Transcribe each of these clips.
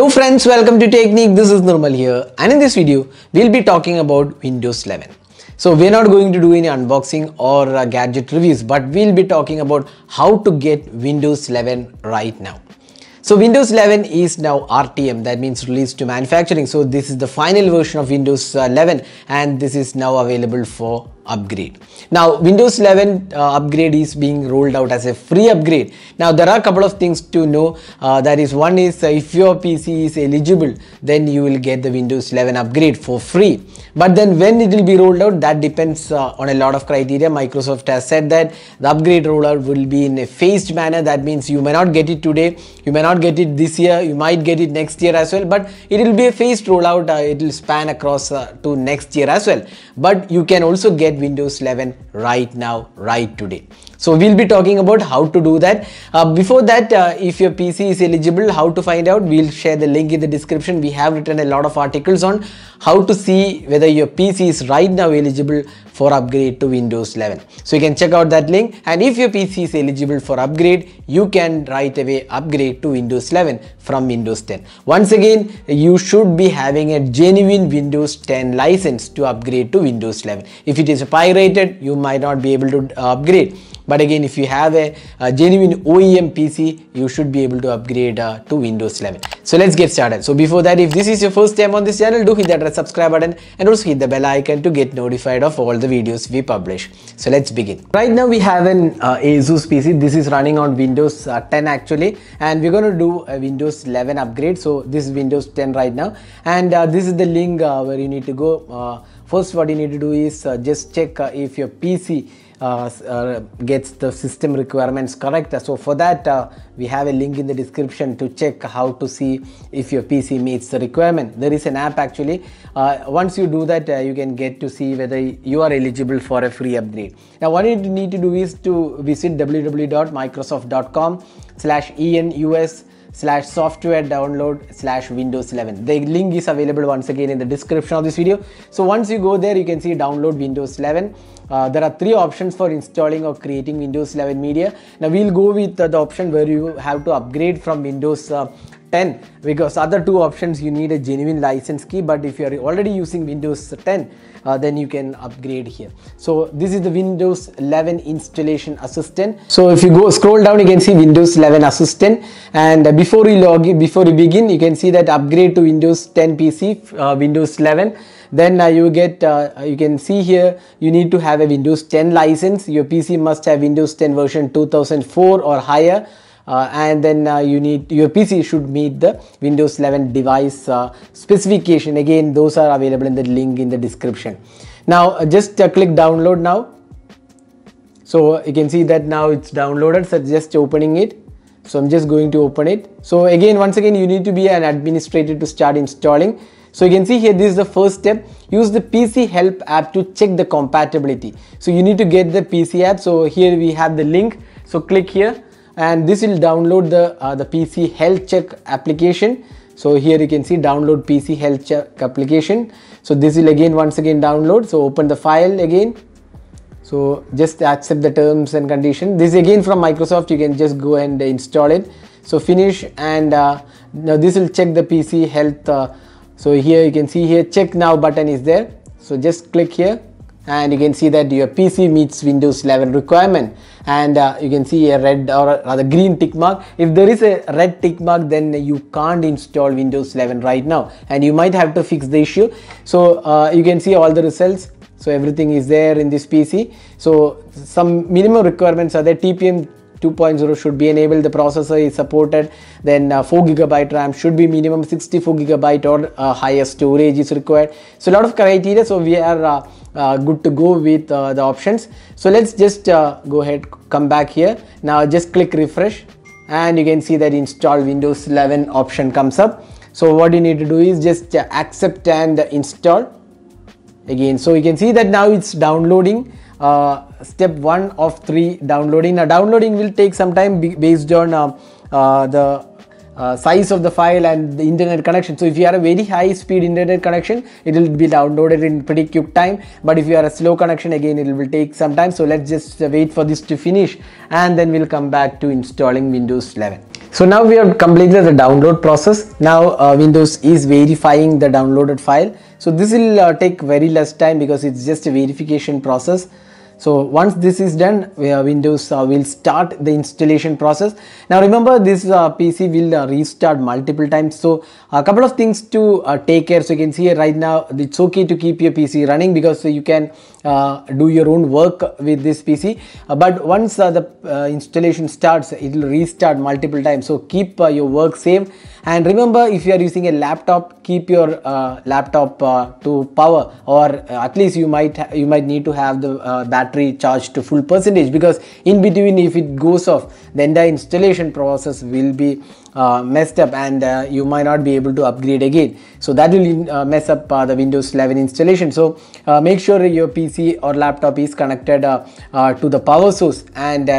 Hello friends, welcome to Techniqued. This is Nirmal here and in this video we'll be talking about Windows 11. So we're not going to do any unboxing or uh, gadget reviews but we'll be talking about how to get Windows 11 right now. So Windows 11 is now RTM that means released to manufacturing. So this is the final version of Windows 11 and this is now available for upgrade. Now Windows 11 uh, upgrade is being rolled out as a free upgrade. Now there are a couple of things to know. Uh, that is one is uh, if your PC is eligible then you will get the Windows 11 upgrade for free. But then when it will be rolled out that depends uh, on a lot of criteria. Microsoft has said that the upgrade rollout will be in a phased manner. That means you may not get it today, you may not get it this year, you might get it next year as well. But it will be a phased rollout. Uh, it will span across uh, to next year as well. But you can also get Windows 11 right now, right today. So we'll be talking about how to do that. Uh, before that, uh, if your PC is eligible, how to find out, we'll share the link in the description. We have written a lot of articles on how to see whether your PC is right now eligible for upgrade to Windows 11. So you can check out that link and if your PC is eligible for upgrade, you can right away upgrade to Windows 11 from Windows 10. Once again, you should be having a genuine Windows 10 license to upgrade to Windows 11. If it is pirated, you might not be able to upgrade but again if you have a, a genuine OEM PC you should be able to upgrade uh, to Windows 11 so let's get started. So before that if this is your first time on this channel do hit that red subscribe button and also hit the bell icon to get notified of all the videos we publish. So let's begin. Right now we have an uh, Asus PC this is running on Windows uh, 10 actually and we're going to do a Windows 11 upgrade. So this is Windows 10 right now. And uh, this is the link uh, where you need to go. Uh, first what you need to do is just check if your PC uh, uh, gets the system requirements correct. So for that, uh, we have a link in the description to check how to see if your PC meets the requirement. There is an app actually. once you do that, you can get to see whether you are eligible for a free upgrade. Now what you need to do is to visit www.microsoft.com slash enus slash software download slash windows 11 the link is available once again in the description of this video so once you go there you can see download windows 11 uh, there are three options for installing or creating Windows 11 media. Now we'll go with uh, the option where you have to upgrade from Windows uh, 10 because other two options you need a genuine license key but if you are already using Windows 10 uh, then you can upgrade here. So this is the Windows 11 installation assistant. So if you go scroll down you can see Windows 11 assistant. And uh, before you log in before you begin you can see that upgrade to Windows 10 PC uh, Windows 11 then uh, you get uh, you can see here you need to have a Windows 10 license. Your PC must have Windows 10 version 2004 or higher and then uh, you need your PC should meet the Windows 11 device uh, specification. Again those are available in the link in the description. Now uh, just click download now. So you can see that now it's downloaded so just opening it. So I'm just going to open it. So again once again you need to be an administrator to start installing. So you can see here this is the first step. Use the PC help app to check the compatibility. So you need to get the PC app. So here we have the link. So click here and this will download the uh, the PC health check application. So here you can see download PC health check application. So this will again once again download. So open the file again. So just accept the terms and conditions this again from Microsoft. You can just go and install it. So finish. And uh, now this will check the PC health uh, so here you can see here check now button is there. So just click here and you can see that your PC meets Windows 11 requirement. And uh, you can see a red or rather green tick mark. If there is a red tick mark then you can't install Windows 11 right now. And you might have to fix the issue. So uh, you can see all the results. So everything is there in this PC so some minimum requirements are there. TPM 2.0 should be enabled the processor is supported then uh, 4 gigabyte ram should be minimum 64 gigabyte or uh, higher storage is required. So a lot of criteria so we are uh, uh good to go with uh, the options. So let's just uh, go ahead come back here. Now just click refresh and you can see that install windows 11 option comes up. So what you need to do is just accept and install. Again so you can see that now it's downloading uh, step one of three downloading. Now downloading will take some time based on uh, uh, the uh, size of the file and the internet connection. So if you have a very high speed internet connection, it will be downloaded in pretty quick time. But if you are a slow connection, again, it will take some time. So let's just wait for this to finish and then we'll come back to installing Windows 11. So now we have completed the download process. Now uh, Windows is verifying the downloaded file. So this will uh, take very less time because it's just a verification process. So once this is done, Windows uh, will start the installation process. Now remember this uh, PC will uh, restart multiple times. So a couple of things to take care. So you can see here right now, it's okay to keep your PC running because you can do your own work with this PC. but once the installation starts, it will restart multiple times. So keep your work safe and remember if you are using a laptop keep your uh, laptop uh, to power or uh, at least you might you might need to have the uh, battery charged to full percentage because in between if it goes off then the installation process will be uh, messed up and you might not be able to upgrade again. So that will mess up the windows 11 installation. So make sure your pc or laptop is connected to the power source and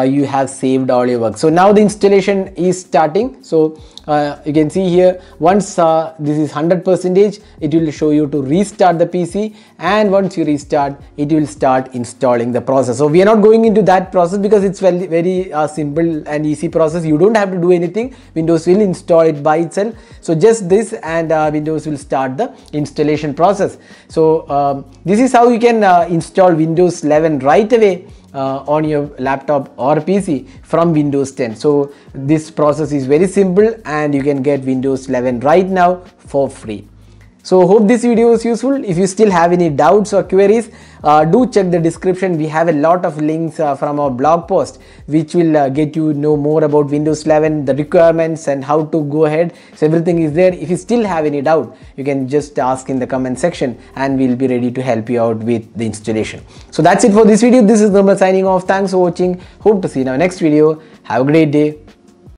you have saved all your work. So now the installation is starting. So uh, you can see here once uh, this is 100 percentage it will show you to restart the PC and once you restart it will start installing the process. So we are not going into that process because it's very very uh, simple and easy process. You don't have to do anything. Windows will install it by itself. So just this and uh, Windows will start the installation process. So um, this is how you can uh, install Windows 11 right away uh, on your laptop or PC from Windows 10. So this process is very simple and you can get Windows 11 right now for free. So hope this video was useful. If you still have any doubts or queries, uh, do check the description. We have a lot of links uh, from our blog post which will uh, get you know more about Windows 11, the requirements and how to go ahead. So everything is there. If you still have any doubt, you can just ask in the comment section and we'll be ready to help you out with the installation. So that's it for this video. This is Nirmal signing off. Thanks for watching. Hope to see you in our next video. Have a great day.